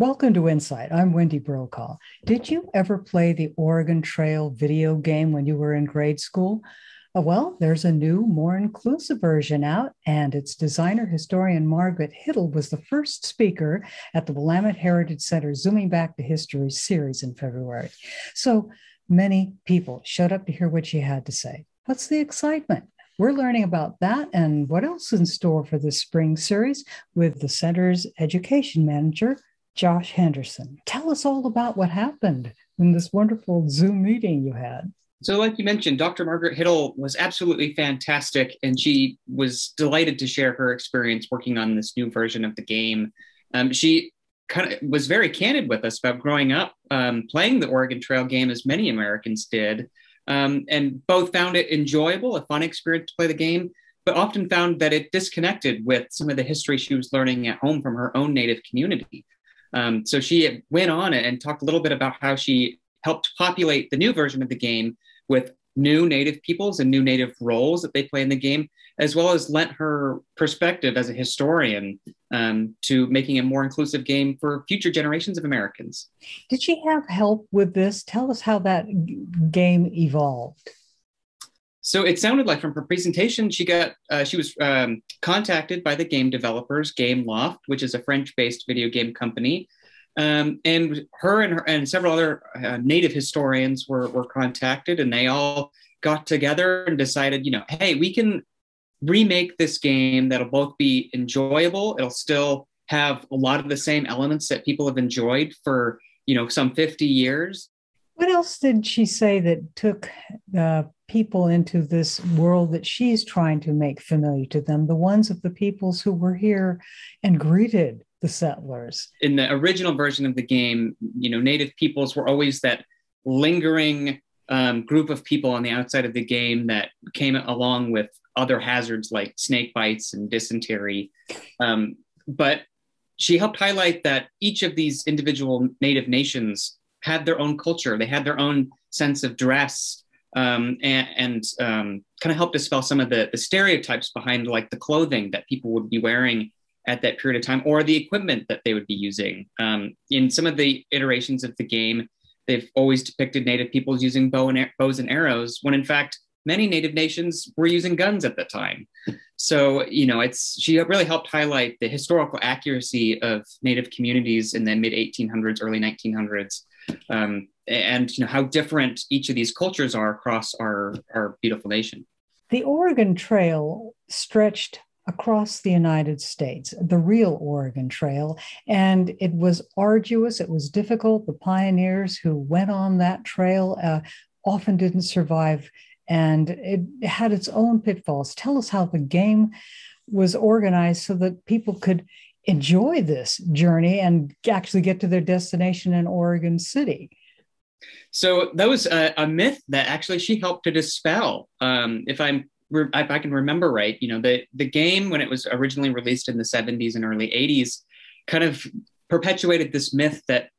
Welcome to Insight. I'm Wendy Brokaw. Did you ever play the Oregon Trail video game when you were in grade school? Uh, well, there's a new, more inclusive version out, and its designer historian Margaret Huettl was the first speaker at the Willamette Heritage Center Zooming Back to History series in February. So many people showed up to hear what she had to say. What's the excitement? We're learning about that and what else in store for this spring series with the center's education manager, Josh Henderson. Tell us all about what happened in this wonderful Zoom meeting you had. So, like you mentioned, Dr. Margaret Huettl was absolutely fantastic, and she was delighted to share her experience working on this new version of the game. Um, she kind of was very candid with us about growing up um, playing the Oregon Trail game, as many Americans did, um, and both found it enjoyable, a fun experience to play the game, but often found that it disconnected with some of the history she was learning at home from her own native community. Um, so she went on and talked a little bit about how she helped populate the new version of the game with new native peoples and new native roles that they play in the game, as well as lent her perspective as a historian um, to making a more inclusive game for future generations of Americans. Did she have help with this? Tell us how that game evolved. So it sounded like from her presentation, she got uh, she was um, contacted by the game developers, Gameloft, which is a French-based video game company, um, and her and her and several other uh, native historians were were contacted, and they all got together and decided, you know, hey, we can remake this game that'll both be enjoyable. It'll still have a lot of the same elements that people have enjoyed for you know some 50 years what else did she say that took uh, people into this world that she's trying to make familiar to them, the ones of the peoples who were here and greeted the settlers? In the original version of the game, you know, native peoples were always that lingering um, group of people on the outside of the game that came along with other hazards like snake bites and dysentery. Um, but she helped highlight that each of these individual native nations had their own culture. They had their own sense of dress um, and, and um, kind of helped dispel some of the, the stereotypes behind like the clothing that people would be wearing at that period of time or the equipment that they would be using. Um, in some of the iterations of the game, they've always depicted Native peoples using bow and bows and arrows, when in fact, many Native nations were using guns at the time. So, you know, it's she really helped highlight the historical accuracy of Native communities in the mid 1800s, early 1900s, um, and you know how different each of these cultures are across our our beautiful nation. The Oregon Trail stretched across the United States, the real Oregon Trail. And it was arduous, it was difficult. The pioneers who went on that trail uh, often didn't survive, and it had its own pitfalls. Tell us how the game was organized so that people could enjoy this journey and actually get to their destination in Oregon City. So that was a, a myth that actually she helped to dispel. Um, if I'm if I can remember right, you know, the the game when it was originally released in the 70s and early 80s kind of perpetuated this myth that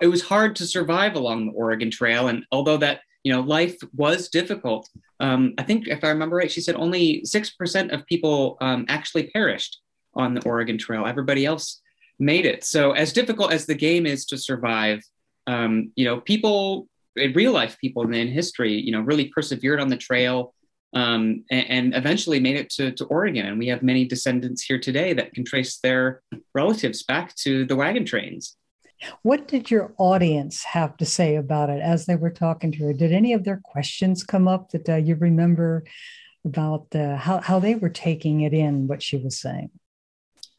it was hard to survive along the Oregon Trail. And although that, you know, life was difficult, um, I think if I remember right, she said only 6% of people um, actually perished on the Oregon Trail. Everybody else made it. So as difficult as the game is to survive, um, you know, people in real life, people in history, you know, really persevered on the trail um, and, and, eventually made it to, to Oregon. And we have many descendants here today that can trace their relatives back to the wagon trains. What did your audience have to say about it as they were talking to her? Did any of their questions come up that uh, you remember about uh, how, how they were taking it in, what she was saying?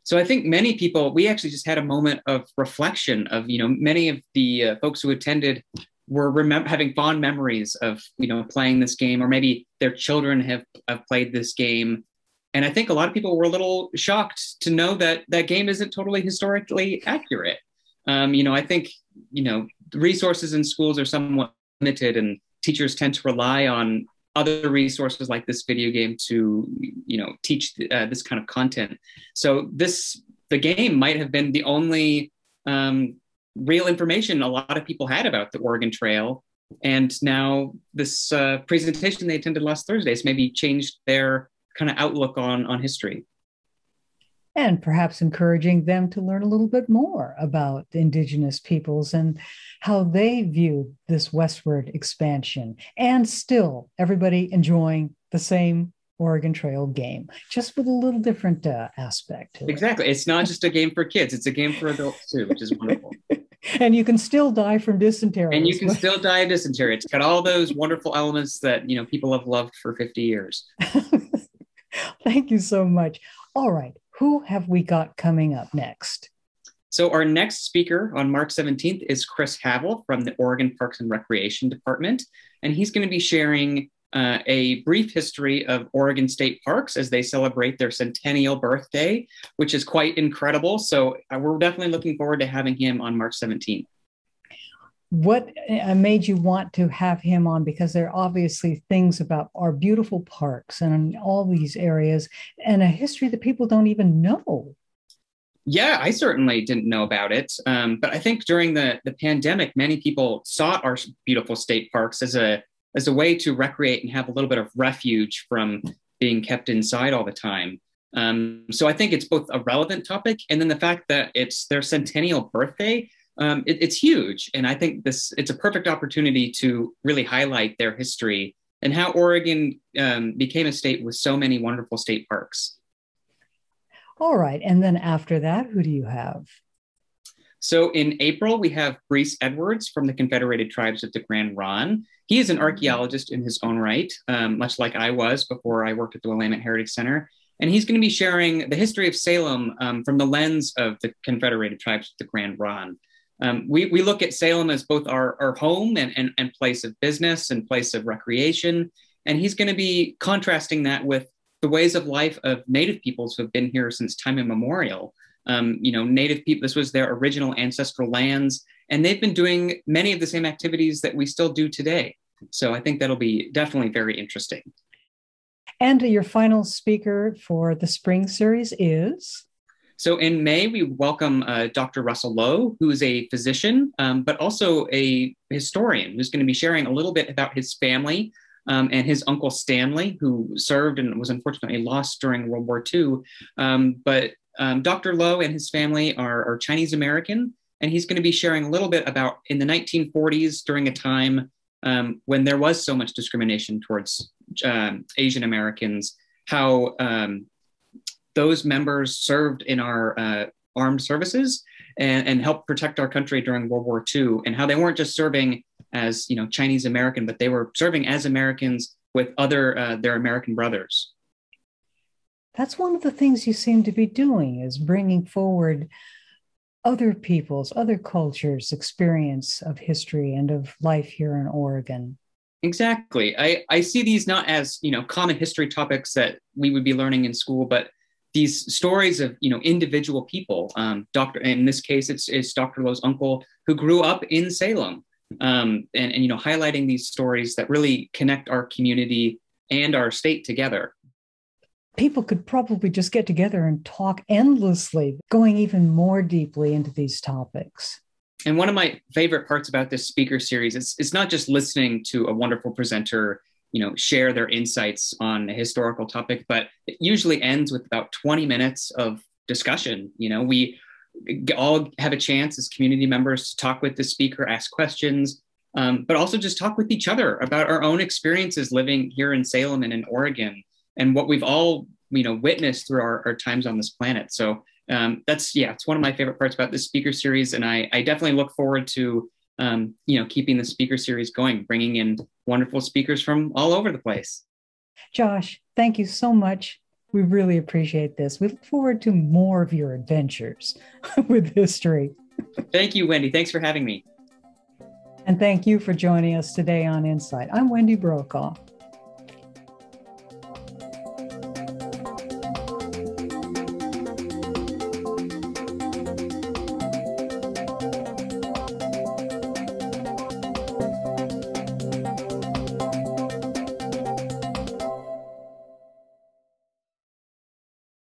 So I think many people, we actually just had a moment of reflection of, you know, many of the uh, folks who attended were having fond memories of, you know, playing this game, or maybe their children have, have played this game. And I think a lot of people were a little shocked to know that that game isn't totally historically accurate. Um, you know, I think, you know, resources in schools are somewhat limited and teachers tend to rely on other resources like this video game to you know teach uh, this kind of content so this the game might have been the only um, real information a lot of people had about the Oregon Trail. And now this uh, presentation they attended last Thursday has maybe changed their kind of outlook on, on history. And perhaps encouraging them to learn a little bit more about Indigenous peoples and how they view this westward expansion. And still, everybody enjoying the same Oregon Trail game, just with a little different uh, aspect. exactly. It. It's not just a game for kids, it's a game for adults too, which is wonderful. And you can still die from dysentery. And you can still die of dysentery. It's got all those wonderful elements that, you know, people have loved for 50 years. Thank you so much. All right. Who have we got coming up next? So, our next speaker on March 17th is Chris Havel from the Oregon Parks and Recreation Department. And he's going to be sharing uh, a brief history of Oregon State Parks as they celebrate their centennial birthday, which is quite incredible. So uh, we're definitely looking forward to having him on March 17th. What uh, made you want to have him on? Because there are obviously things about our beautiful parks and all these areas and a history that people don't even know. Yeah, I certainly didn't know about it. Um, but I think during the, the pandemic, many people sought our beautiful state parks as a as a way to recreate and have a little bit of refuge from being kept inside all the time. Um, so I think it's both a relevant topic and then the fact that it's their centennial birthday. Um, it, it's huge, and I think this it's a perfect opportunity to really highlight their history and how Oregon um, became a state with so many wonderful state parks. All right, and then after that, who do you have? So in April, we have Briece Edwards from the Confederated Tribes of the Grand Ronde. He is an archaeologist in his own right, um, much like I was before I worked at the Willamette Heritage Center. And he's going to be sharing the history of Salem um, from the lens of the Confederated Tribes of the Grand Ronde. Um, we, we look at Salem as both our, our home and, and, and place of business and place of recreation. And he's going to be contrasting that with the ways of life of Native peoples who have been here since time immemorial. Um, you know, native people, this was their original ancestral lands, and they've been doing many of the same activities that we still do today. So I think that'll be definitely very interesting. And your final speaker for the spring series is? So in May, we welcome uh, Dr. Russell Lowe, who is a physician, um, but also a historian who's going to be sharing a little bit about his family um, and his uncle Stanley, who served and was unfortunately lost during World War II. Um, but um, Dr. Lowe and his family are, are Chinese American, and he's going to be sharing a little bit about in the 1940s during a time um, when there was so much discrimination towards um, Asian Americans, how um, those members served in our uh, armed services and, and, helped protect our country during World War II, and how they weren't just serving as you know Chinese American, but they were serving as Americans with other uh, their American brothers that's one of the things you seem to be doing is bringing forward other people's other cultures experience of history and of life here in oregon. Exactly. I i see these not as you know common history topics that we would be learning in school but these stories of you know individual people um, doctor in this case it's, it's dr lowe's uncle who grew up in salem um, and, and you know highlighting these stories that really connect our community and our state together people could probably just get together and talk endlessly, going even more deeply into these topics. And one of my favorite parts about this speaker series is it's not just listening to a wonderful presenter, you know, share their insights on a historical topic, but it usually ends with about 20 minutes of discussion. You know, we all have a chance as community members to talk with the speaker, ask questions, um, but also just talk with each other about our own experiences living here in Salem and in Oregon and what we've all you know witnessed through our, our times on this planet. So um, that's yeah, it's one of my favorite parts about this speaker series, and I, I definitely look forward to um, you know keeping the speaker series going, bringing in wonderful speakers from all over the place. Josh, thank you so much. We really appreciate this. We look forward to more of your adventures with history. thank you, Wendy. Thanks for having me. And thank you for joining us today on Insight. I'm Wendy Brokaw.